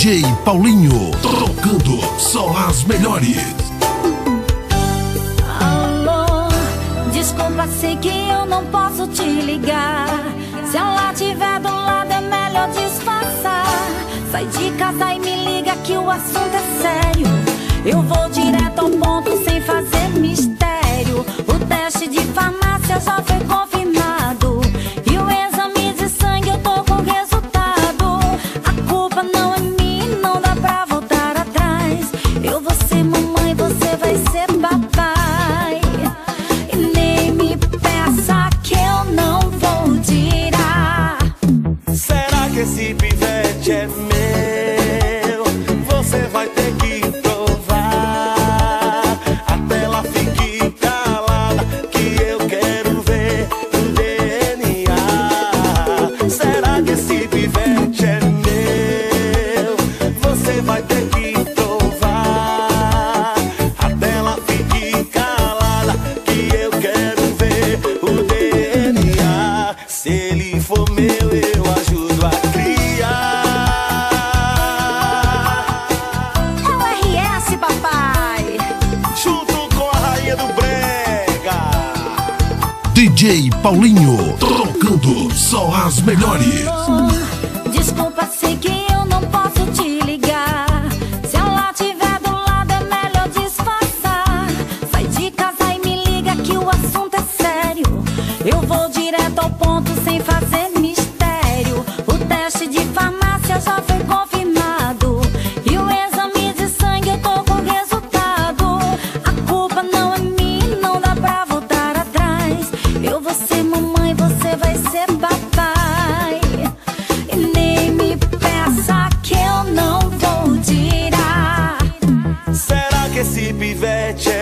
DJ Paulinho, tocando só as melhores. Alô, desculpa, sei que eu não posso te ligar. Se ela tiver do lado, é melhor disfarçar. Sai de casa e me liga que o assunto é sério. Eu vou DJ Paulinho, tocando só as melhores. Desculpa, sei que eu não posso te ligar. Se ela tiver do lado, é melhor disfarçar. Sai de casa e me liga que o assunto é sério. Eu vou direto ao ponto sem fazer mistério. chair.